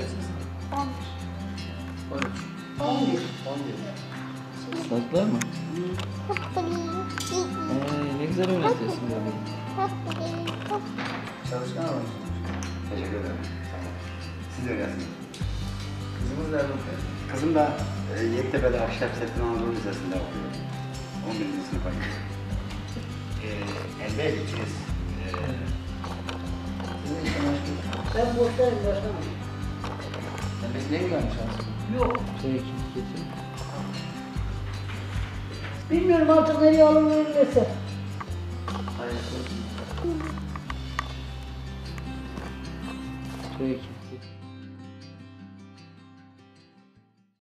kaçıncısın? 11. 11. 11. Saatler mi? Ee, ne güzel öğretiyorsun böyle. Çalışkan ama. Kızımız nerede okuyor? Kızım da e, Yektepe'de Akşehir Septin Anadolu Lisesi'nde okuyor. 11. sınıfa gidiyor. Ee, Elbey ikiniz. Ee, Sizin için başka. Boşlarım başlamam. Bekleyin gelmiş aslında. Yok. Peki, getir. Bilmiyorum artık nereye alınırsa. Hayırlısı olsun. Peki.